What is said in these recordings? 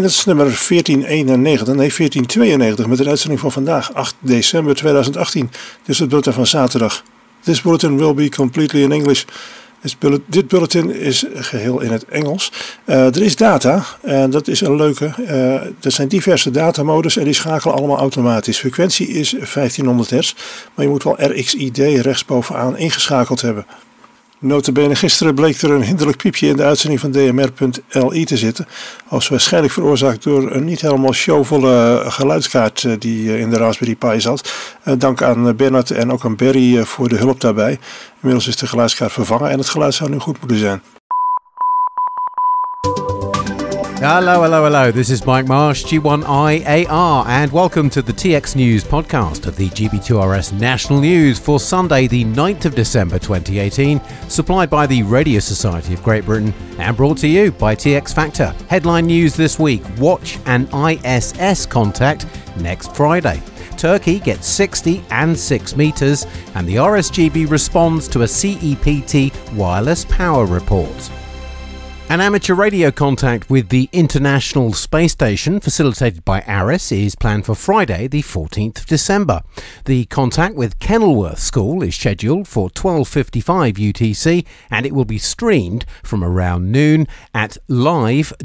Minutes nummer 1491, nee 1492 met de uitzending van vandaag, 8 december 2018. Dit is het bulletin van zaterdag. This bulletin will be completely in English. Dit bulletin is geheel in het Engels. Uh, er is data en dat is een leuke. Uh, er zijn diverse datamodus en die schakelen allemaal automatisch. Frequentie is 1500 hertz, maar je moet wel RxID rechtsbovenaan ingeschakeld hebben. Notabene gisteren bleek er een hinderlijk piepje in de uitzending van DMR.li te zitten. Als waarschijnlijk veroorzaakt door een niet helemaal showvolle geluidskaart eh, die eh, in de Raspberry Pi zat. Eh, dank aan Bernard en ook aan Barry voor de hulp daarbij. Inmiddels is de geluidskaart vervangen en het geluid zou nu goed moeten zijn. Hello, hello, hello. This is Mike Marsh, G1IAR, and welcome to the TX News podcast of the GB2RS National News for Sunday, the 9th of December 2018, supplied by the Radio Society of Great Britain and brought to you by TX Factor. Headline news this week Watch an ISS contact next Friday. Turkey gets 60 and 6 metres, and the RSGB responds to a CEPT wireless power report. An amateur radio contact with the International Space Station, facilitated by ARISS, is planned for Friday, the 14th of December. The contact with Kenilworth School is scheduled for 12:55 UTC, and it will be streamed from around noon at live.ariss.org.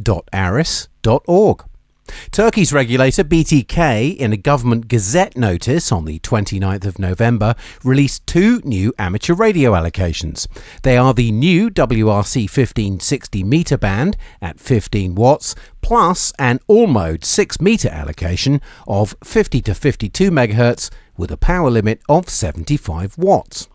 Turkey's regulator BTK, in a government gazette notice on the 29th of November, released two new amateur radio allocations. They are the new WRC 1560 meter band at 15 watts, plus an all mode 6 meter allocation of 50 to 52 MHz with a power limit of 75 watts.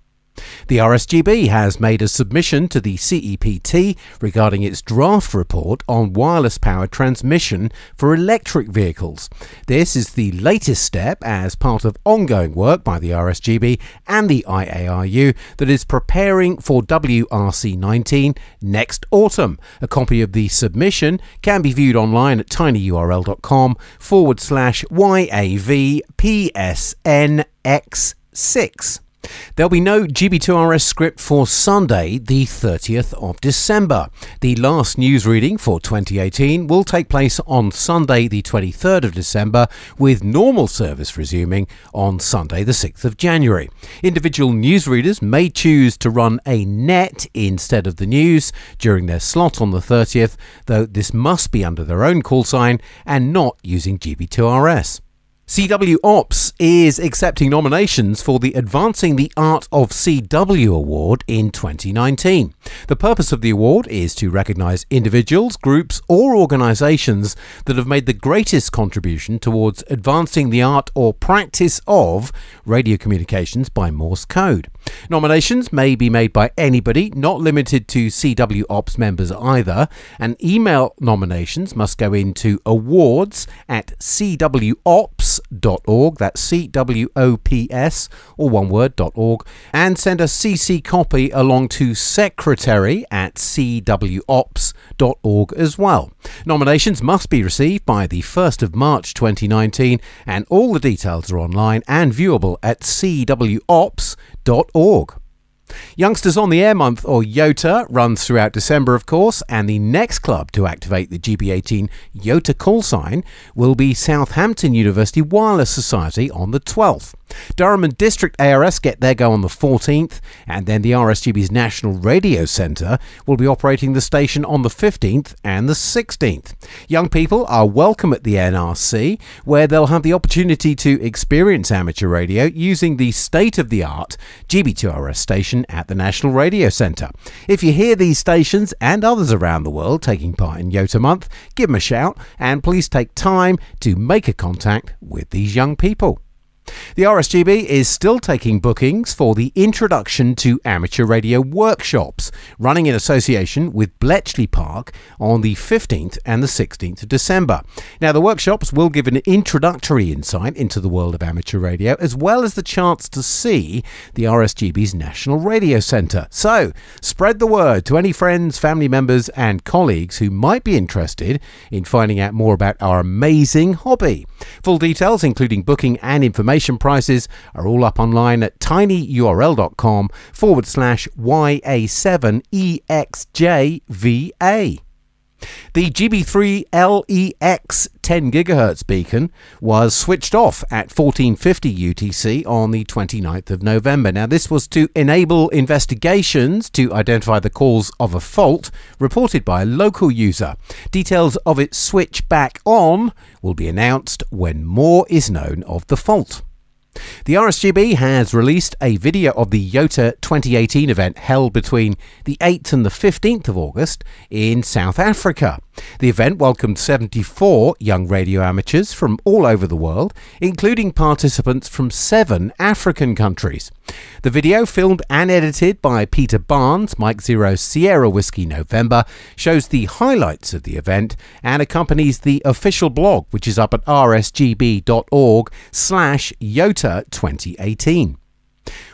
The RSGB has made a submission to the CEPT regarding its draft report on wireless power transmission for electric vehicles. This is the latest step as part of ongoing work by the RSGB and the IARU that is preparing for WRC 19 next autumn. A copy of the submission can be viewed online at tinyurl.com forward slash YAVPSNX6. There'll be no GB2RS script for Sunday, the 30th of December. The last news reading for 2018 will take place on Sunday, the 23rd of December, with normal service resuming on Sunday, the 6th of January. Individual newsreaders may choose to run a net instead of the news during their slot on the 30th, though this must be under their own call sign and not using GB2RS. CW Ops is accepting nominations for the Advancing the Art of CW Award in 2019. The purpose of the award is to recognise individuals, groups, or organisations that have made the greatest contribution towards advancing the art or practice of radio communications by Morse code. Nominations may be made by anybody, not limited to CW Ops members either, and email nominations must go into awards at cwops.org, that's C W O P S, or one word, .org, and send a CC copy along to secretary at cwops.org as well. Nominations must be received by the 1st of March 2019, and all the details are online and viewable at cwops.org. Youngsters on the Air Month, or YOTA, runs throughout December, of course, and the next club to activate the GB18 YOTA call sign will be Southampton University Wireless Society on the 12th. Durham and District ARS get their go on the 14th, and then the RSGB's National Radio Centre will be operating the station on the 15th and the 16th. Young people are welcome at the NRC, where they'll have the opportunity to experience amateur radio using the state of the art GB2RS station at the National Radio Centre. If you hear these stations and others around the world taking part in YOTA Month, give them a shout and please take time to make a contact with these young people. The RSGB is still taking bookings for the Introduction to Amateur Radio workshops, running in association with Bletchley Park on the 15th and the 16th of December. Now, the workshops will give an introductory insight into the world of amateur radio, as well as the chance to see the RSGB's National Radio Centre. So, spread the word to any friends, family members, and colleagues who might be interested in finding out more about our amazing hobby. Full details, including booking and information prices, are all up online at tinyurl.com forward slash YA7EXJVA. The GB3 LEX 10 GHz beacon was switched off at 1450 UTC on the 29th of November. Now, this was to enable investigations to identify the cause of a fault reported by a local user. Details of its switch back on will be announced when more is known of the fault. The RSGB has released a video of the YOTA 2018 event held between the 8th and the 15th of August in South Africa. The event welcomed 74 young radio amateurs from all over the world, including participants from seven African countries. The video, filmed and edited by Peter Barnes, Mike Zero Sierra Whiskey November, shows the highlights of the event and accompanies the official blog, which is up at rsgb.org slash YOTA 2018.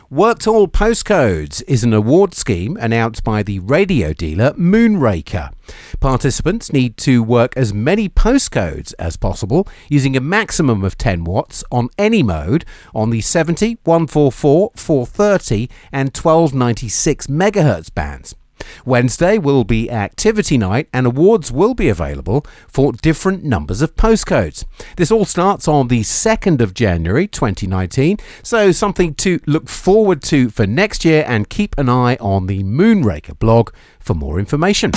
Worked All Postcodes is an award scheme announced by the radio dealer Moonraker. Participants need to work as many postcodes as possible using a maximum of 10 watts on any mode on the 70, 144, 430 and 1296 MHz bands. Wednesday will be activity night and awards will be available for different numbers of postcodes. This all starts on the 2nd of January 2019, so something to look forward to for next year and keep an eye on the Moonraker blog for more information.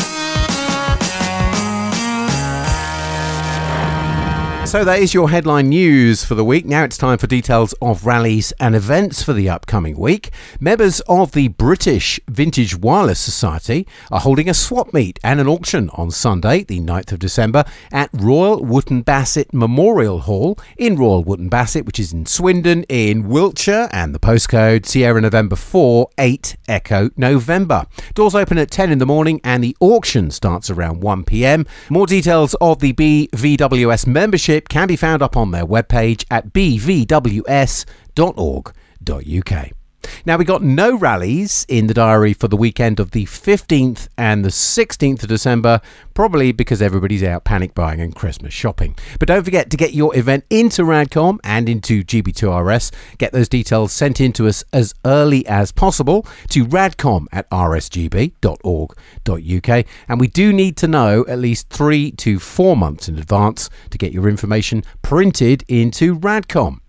So that is your headline news for the week. Now it's time for details of rallies and events for the upcoming week. Members of the British Vintage Wireless Society are holding a swap meet and an auction on Sunday, the 9th of December, at Royal Wootton Bassett Memorial Hall in Royal Wootton Bassett, which is in Swindon in Wiltshire, and the postcode Sierra November 4 8 Echo November. Doors open at 10 in the morning and the auction starts around 1 pm. More details of the BVWS membership can be found up on their webpage at bvws.org.uk. Now, we got no rallies in the diary for the weekend of the 15th and the 16th of December, probably because everybody's out panic buying and Christmas shopping. But don't forget to get your event into Radcom and into GB2RS. Get those details sent in to us as early as possible to radcom at rsgb.org.uk. And we do need to know at least three to four months in advance to get your information printed into Radcom.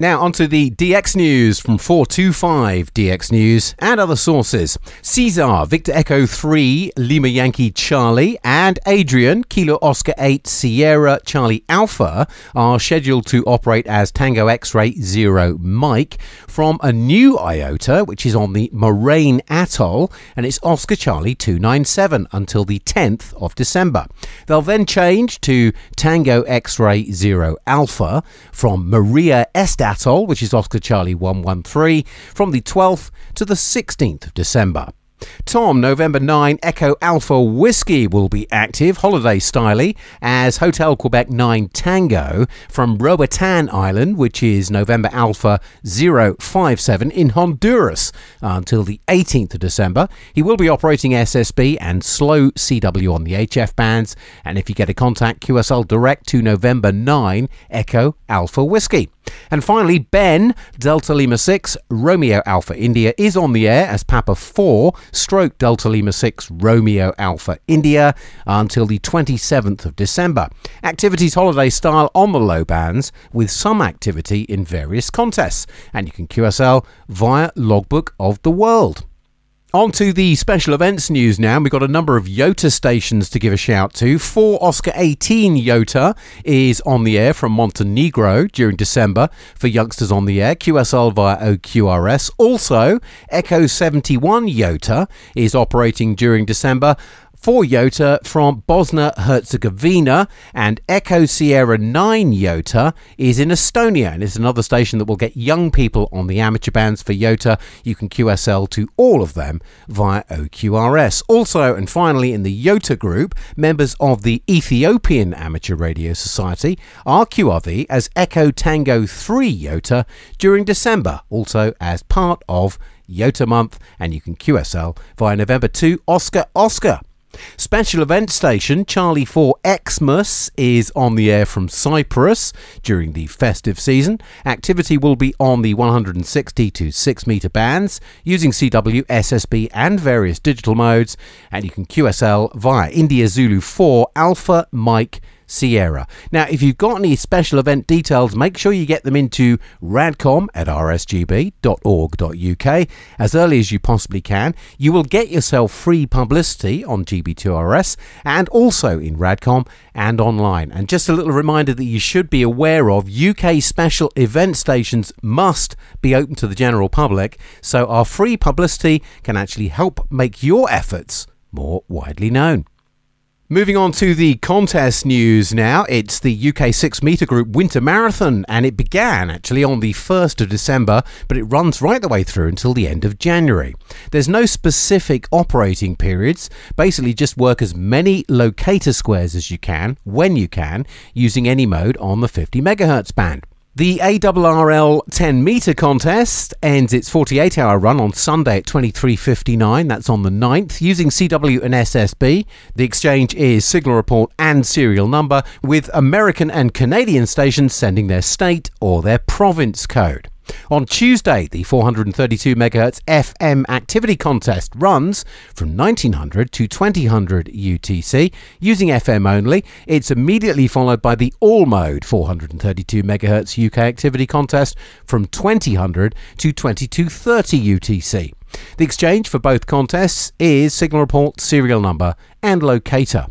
Now, onto the DX news from 425 DX News and other sources. Caesar, Victor Echo 3, Lima Yankee Charlie, and Adrian, Kilo Oscar 8, Sierra Charlie Alpha, are scheduled to operate as Tango X Ray 0 Mike from a new IOTA, which is on the Morane Atoll, and it's Oscar Charlie 297 until the 10th of December. They'll then change to Tango X Ray 0 Alpha from Maria Est Atoll, which is Oscar Charlie 113, from the 12th to the 16th of December. Tom, November 9, Echo Alpha Whiskey will be active, holiday styly, as Hotel Quebec 9 Tango from Roatan Island, which is November Alpha 057 in Honduras until the 18th of December. He will be operating SSB and slow CW on the HF bands, and if you get a contact, QSL direct to November 9, Echo Alpha Whiskey. And finally, Ben, Delta Lima 6, Romeo Alpha India, is on the air as Papa 4, stroke Delta Lima 6, Romeo Alpha India, until the 27th of December. Activities holiday style on the low bands, with some activity in various contests. And you can QSL via Logbook of the World. On to the special events news now. We've got a number of YOTA stations to give a shout to. 4 Oscar 18 YOTA is on the air from Montenegro during December for youngsters on the air, QSL via OQRS. Also, Echo 71 YOTA is operating during December for Yota from Bosnia Herzegovina, and Echo Sierra 9 Yota is in Estonia, and it's another station that will get young people on the amateur bands for Yota. You can QSL to all of them via OQRS. Also, and finally, in the Yota group, members of the Ethiopian Amateur Radio Society are QRV as Echo Tango 3 Yota during December, also as part of Yota Month, and you can QSL via November 2 Oscar Oscar. Special event station Charlie 4 Xmas is on the air from Cyprus during the festive season. Activity will be on the 160 to 6 meter bands using CW, SSB, and various digital modes, and you can QSL via India Zulu 4 Alpha Mike Sierra. Now, if you've got any special event details, make sure you get them into radcom at rsgb.org.uk as early as you possibly can. You will get yourself free publicity on GB2RS and also in Radcom and online. And just a little reminder that you should be aware of UK special event stations must be open to the general public, so our free publicity can actually help make your efforts more widely known. Moving on to the contest news now. It's the UK 6 metre group winter marathon and it began actually on the 1st of December, but it runs right the way through until the end of January. There's no specific operating periods, basically just work as many locator squares as you can when you can using any mode on the 50 megahertz band. The ARRL 10 metre contest ends its 48 hour run on Sunday at 23.59. That's on the 9th. Using CW and SSB, the exchange is signal report and serial number, with American and Canadian stations sending their state or their province code. On Tuesday, the 432 MHz FM activity contest runs from 1900 to 2000 UTC using FM only. It's immediately followed by the all mode 432 MHz UK activity contest from 2000 to 2230 UTC. The exchange for both contests is signal report, serial number, and locator.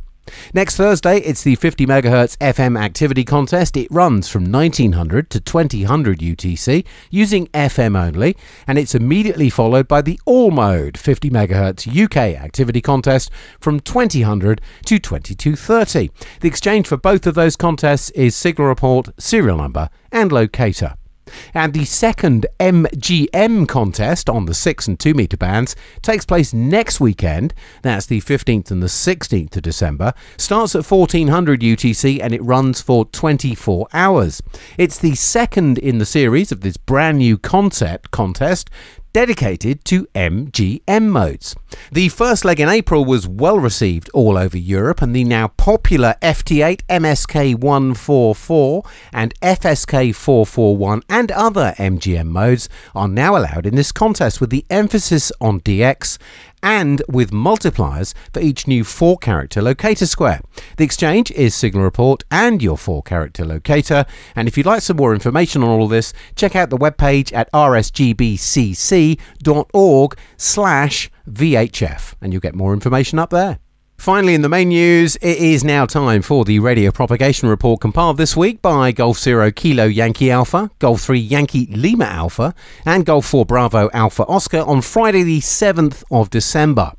Next Thursday, it's the 50 MHz FM activity contest. It runs from 1900 to 2000 UTC using FM only, and it's immediately followed by the all mode 50 MHz UK activity contest from 2000 to 2230. The exchange for both of those contests is signal report, serial number, and locator. And the second MGM contest on the 6 and 2 metre bands takes place next weekend. That's the 15th and the 16th of December. Starts at 1400 UTC and it runs for 24 hours. It's the second in the series of this brand new concept contest dedicated to MGM modes. The first leg in April was well received all over Europe, and the now popular FT8, MSK144, and FSK441 and other MGM modes are now allowed in this contest with the emphasis on DX and with multipliers for each new 4 character locator square. The exchange is Signal Report and your 4 character locator. And if you'd like some more information on all this, check out the webpage at rsgbcc.org slash VHF and you'll get more information up there. Finally, in the main news, it is now time for the radio propagation report compiled this week by Golf Zero Kilo Yankee Alpha, Golf 3 Yankee Lima Alpha, and Golf 4 Bravo Alpha Oscar on Friday, the 7th of December.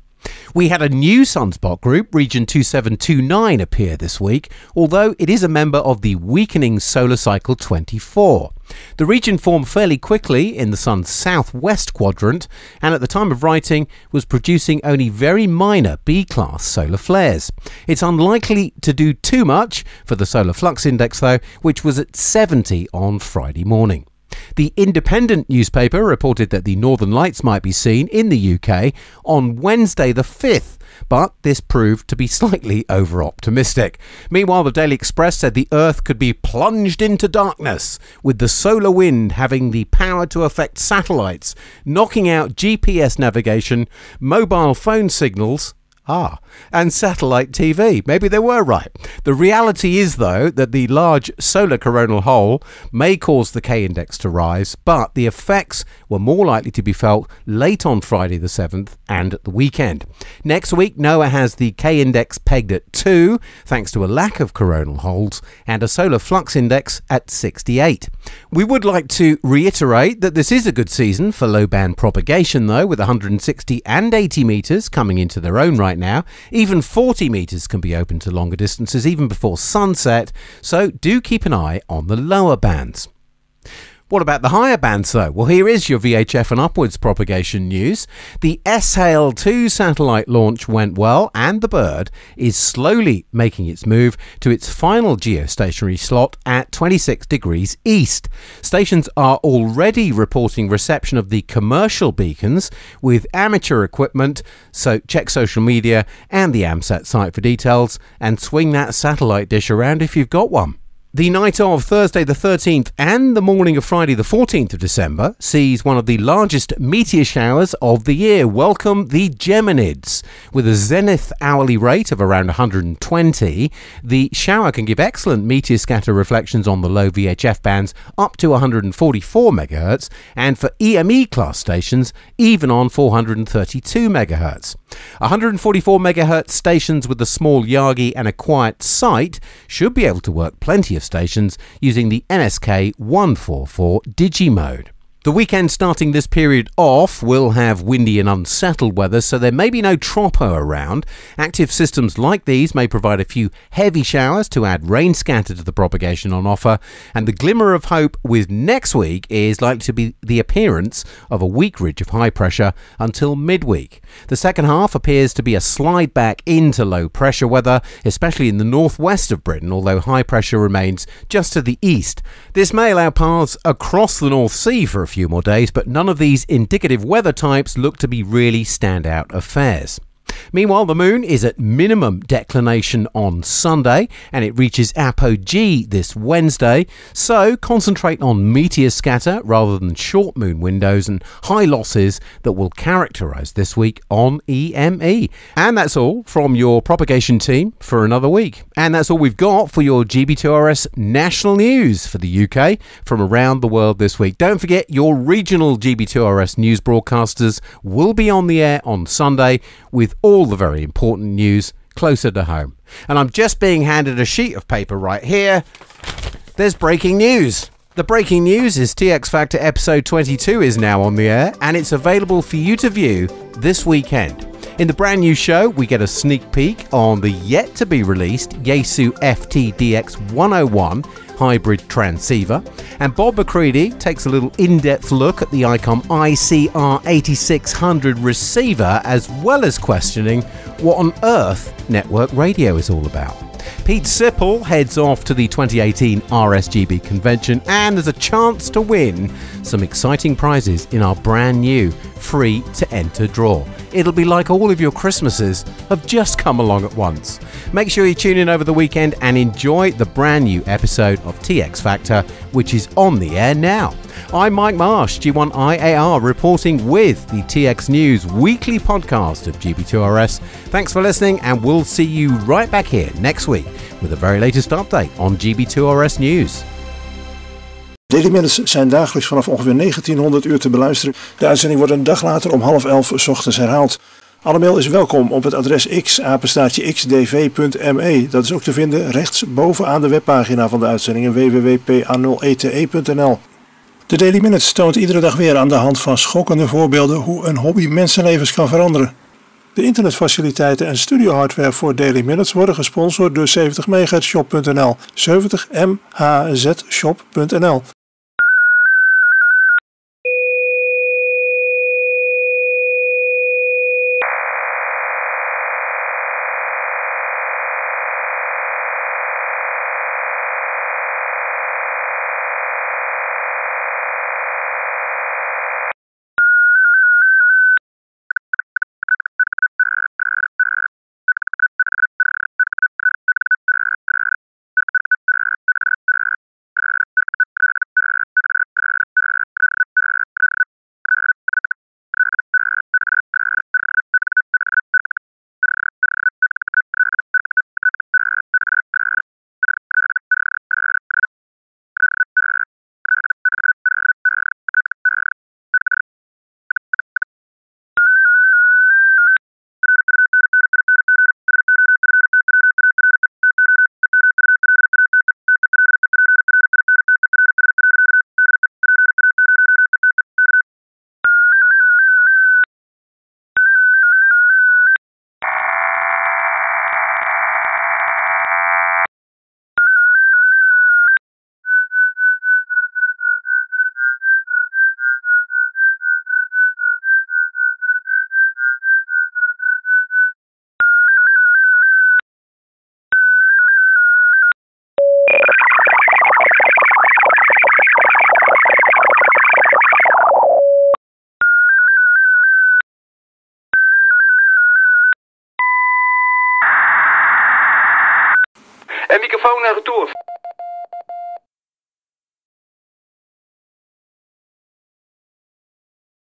We had a new sunspot group, Region 2729, appear this week, although it is a member of the weakening solar cycle 24. The region formed fairly quickly in the Sun's southwest quadrant and at the time of writing was producing only very minor B class solar flares. It's unlikely to do too much for the solar flux index, though, which was at 70 on Friday morning. The Independent newspaper reported that the Northern Lights might be seen in the UK on Wednesday the 5th, but this proved to be slightly over optimistic. Meanwhile, the Daily Express said the Earth could be plunged into darkness, with the solar wind having the power to affect satellites, knocking out GPS navigation, mobile phone signals, Ah, and satellite TV. Maybe they were right. The reality is, though, that the large solar coronal hole may cause the K index to rise, but the effects were more likely to be felt late on Friday the 7th and at the weekend. Next week, NOAA has the K index pegged at 2, thanks to a lack of coronal holes, and a solar flux index at 68. We would like to reiterate that this is a good season for low band propagation, though, with 160 and 80 metres coming into their own right now. Even 40 metres can be open to longer distances even before sunset, so do keep an eye on the lower bands. What about the higher bands, though? Well, here is your VHF and upwards propagation news. The Es'hail 2 satellite launch went well, and the bird is slowly making its move to its final geostationary slot at 26 degrees east. Stations are already reporting reception of the commercial beacons with amateur equipment, so check social media and the AMSAT site for details and swing that satellite dish around if you've got one. The night of Thursday the 13th and the morning of Friday the 14th of December sees one of the largest meteor showers of the year. Welcome the Geminids. With a zenith hourly rate of around 120, the shower can give excellent meteor scatter reflections on the low VHF bands up to 144 MHz and for EME class stations even on 432 MHz. 144 MHz stations with a small Yagi and a quiet site should be able to work plenty of stations using the MSK 144 Digi mode. The weekend starting this period off will have windy and unsettled weather, so there may be no tropo around. Active systems like these may provide a few heavy showers to add rain scatter to the propagation on offer, and the glimmer of hope with next week is likely to be the appearance of a weak ridge of high pressure until midweek. The second half appears to be a slide back into low pressure weather, especially in the northwest of Britain, although high pressure remains just to the east. This may allow paths across the North Sea for a few more days, but none of these indicative weather types look to be really standout affairs. Meanwhile, the moon is at minimum declination on Sunday and it reaches apogee this Wednesday. So concentrate on meteor scatter rather than short moon windows and high losses that will characterize this week on EME. And that's all from your propagation team for another week. And that's all we've got for your GB2RS national news for the UK from around the world this week. Don't forget your regional GB2RS news broadcasters will be on the air on Sunday with all the very important news closer to home. And I'm just being handed a sheet of paper right here. There's breaking news. The breaking news is TX Factor episode 22 is now on the air and it's available for you to view this weekend. In the brand new show, we get a sneak peek on the yet to be released Yaesu FTDX 101 hybrid transceiver. And Bob McCreadie takes a little in depth look at the ICOM ICR 8600 receiver, as well as questioning what on earth network radio is all about. Pete Sipple heads off to the 2018 RSGB convention and there's a chance to win some exciting prizes in our brand new free to enter draw. It'll be like all of your Christmases have just come along at once. Make sure you tune in over the weekend and enjoy the brand new episode of TX Factor, which is on the air now. I'm Mike Marsh, G1IAR, reporting with the TX News weekly podcast of GB2RS. Thanks for listening, and we'll see you right back here next week with the very latest update on GB2RS News. Daily Minutes zijn dagelijks vanaf ongeveer 1900 uur te beluisteren. De uitzending wordt een dag later om half elf s ochtends herhaald. Alle mail is welkom op het adres x xdv.me. Dat is ook te vinden rechts bovenaan de webpagina van de uitzending www.pa0ete.nl. De Daily Minutes toont iedere dag weer aan de hand van schokkende voorbeelden hoe een hobby mensenlevens kan veranderen. De internetfaciliteiten en studiohardware voor Daily Minutes worden gesponsord door 70mhzshop.nl. 70mhzshop.nl microfoon naar u.